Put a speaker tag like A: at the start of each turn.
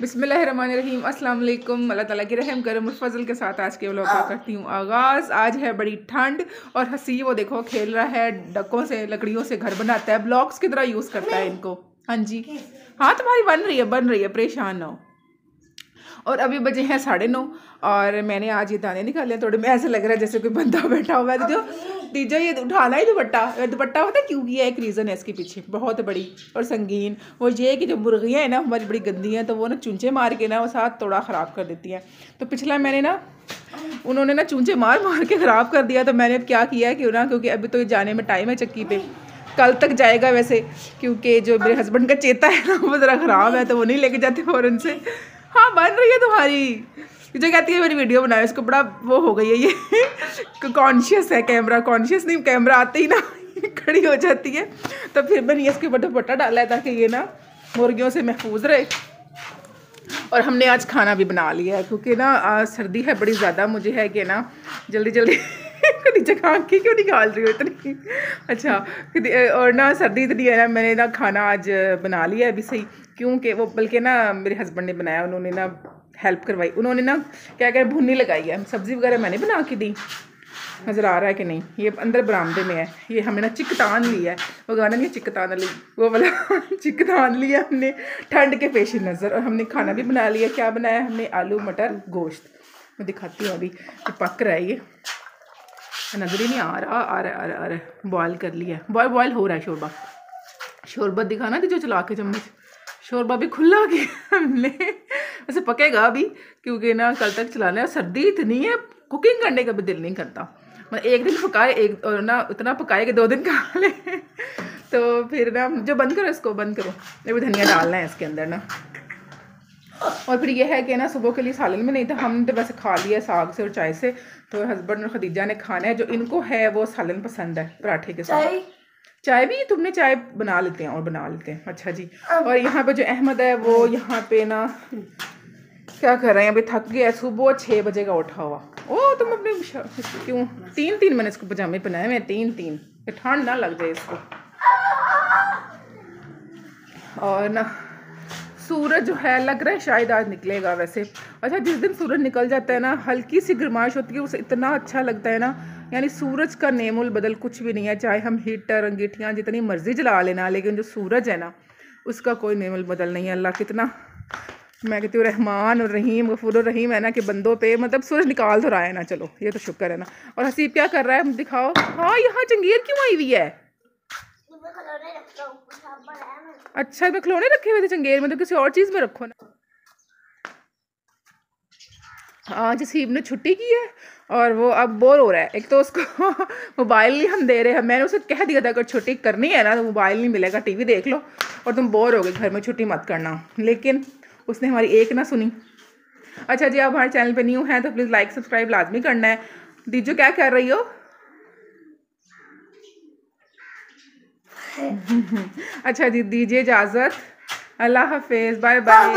A: बिस्मिल्लाहिर्रहमानिर्रहीम अस्सलाम वालेकुम अल्लाह ताला की रहम करम फजल के साथ आज के व्लॉग का करती हूँ आगाज़। आज है बड़ी ठंड और हसी वो देखो खेल रहा है डकों से लकड़ियों से घर बनाता है ब्लॉक्स की तरह यूज़ करता है इनको। हाँ जी। हाँ तुम्हारी बन रही है बन रही है परेशान ना हो। और अभी बजे हैं साढ़े नौ, और मैंने आज ये दाने निकाले हैं, थोड़े में ऐसा लग रहा है जैसे कोई बंदा बैठा हुआ है। जो तीजा, ये उठाना ही दुपट्टा दुपट्टा होता है क्यों किया एक रीज़न है इसके पीछे, बहुत बड़ी और संगीन। वो ये है कि जो मुर्गियाँ हैं ना, हमारी बड़ी गंदी हैं तो वो ना चूंचे मार के ना वो साथ थोड़ा ख़राब कर देती हैं। तो पिछला मैंने ना, उन्होंने ना चूंचे मार मार के ख़राब कर दिया तो मैंने अब क्या किया कि ना, क्योंकि अभी तो जाने में टाइम है चक्की पे। कल तक जाएगा वैसे, क्योंकि जो मेरे हस्बैंड का चेता है ना, वो ज़रा ख़राब है तो वो नहीं लेके जाते फ़ौरन से हाँ बन रही है तुम्हारी। जो कहती है, मेरी वीडियो बनाए इसको बड़ा वो हो गई है ये। कॉन्शियस है कैमरा कॉन्शियस नहीं कैमरा आते ही ना खड़ी हो जाती है। तो फिर मैंने इसके ऊपर दुपट्टा डाला है ताकि ये ना मुर्गियों से महफूज रहे। और हमने आज खाना भी बना लिया है, क्योंकि ना सर्दी है, बड़ी ज़्यादा मुझे है कि ना जल्दी जल्दी नीचे खान की, क्यों निकाल रही हो इतनी? अच्छा और ना सर्दी इतनी है ना, मैंने ना खाना आज बना लिया अभी सही क्योंकि वो, बल्कि ना मेरे हस्बैंड ने बनाया, उन्होंने ना हेल्प करवाई। उन्होंने ना, क्या क्या भुन्नी लगाई है। सब्ज़ी वगैरह मैंने बना के दी। नज़र आ रहा है कि नहीं? ये अंदर बरामदे में है। ये हमने ना चिकतान लिया है। वो गाना नहीं चिकतान ली। वो वाला चिकतान लिया हमने। ठंड के पेश नज़र। और हमने खाना भी बना लिया। क्या बनाया हमने? आलू, मटर, गोश्त। मैं दिखाती हूँ अभी पक रहा है ये। नज़र ही नहीं आ रहा। आ रहा आ रहा बॉयल कर लिया। बॉयल बॉयल हो रहा है शोरबा। शोरबा दिखाना थी जो चला के चम्मच शोरबा भी खुला गया हमने। वैसे पकेगा अभी क्योंकि ना कल तक चलाना है। सर्दी इतनी है कुकिंग करने का भी दिल नहीं करता। मतलब एक दिन पकाए, एक, और ना इतना पकाए कि दो दिन खा ले। तो फिर ना, जो बंद करो, इसको बंद करो। ये भी धनिया डालना है इसके अंदर ना। और फिर ये है कि ना सुबह के लिए सालन में नहीं था हमने तो वैसे खा लिया साग से और चाय से तो हस्बैंड और खदीजा ने खाना है जो इनको है वो सालन पसंद है पराठे के साथ। चाय? भी तुमने चाय बना लेते हैं और बना लेते हैं अच्छा जी। और यहाँ पे जो अहमद है वो यहाँ पे ना क्या कर रहे हैं अभी थक गया सुबह छः बजे का उठा हुआ। ओ तुम अपने क्यों? तीन तीन मैंने इसको पजामे पहनाए मैं तीन तीन ठंड ना लग जाए इसको। और ना सूरज जो है, लग रहा है शायद आज निकलेगा वैसे। अच्छा जिस दिन सूरज निकल जाता है ना, हल्की सी गर्माइश होती है, उसे इतना अच्छा लगता है ना, यानी सूरज का नेमुल बदल कुछ भी नहीं है, चाहे हम हीटर, अंगीठियाँ, जितनी मर्ज़ी जला लेना लेकिन जो सूरज है ना, उसका कोई नेमुल बदल नहीं है। अल्लाह कितना, मैं कहती हूँ, रहमान और रहीम, गफूर और रहीम है ना, कि बंदों पे मतलब सूरज निकाल तो रहा है ना, चलो, ये तो शुक्र है ना। और हसीब क्या कर रहा है, दिखाओ हाँ यहाँ जंगीर क्यों आई हुई है? अच्छा तो खिलौने रखे हुए थे चंगेर में तो किसी और चीज़ में रखो ना। आज हसीब ने छुट्टी की है, और वो अब बोर हो रहा है। एक तो उसको मोबाइल नहीं हम दे रहे हैं। मैंने उसे कह दिया था, अगर छुट्टी करनी है ना तो मोबाइल नहीं मिलेगा, टीवी देख लो, और तुम बोर हो गए, घर में छुट्टी मत करना। लेकिन उसने हमारी एक ना सुनी। अच्छा जी, आप हमारे चैनल पे न्यू हैं तो प्लीज़ लाइक, सब्सक्राइब लाजमी करना है। दीजो, क्या कर रही हो। अच्छा जी दीजिए इजाज़त। अल्लाह हाफिज़ बाय बाय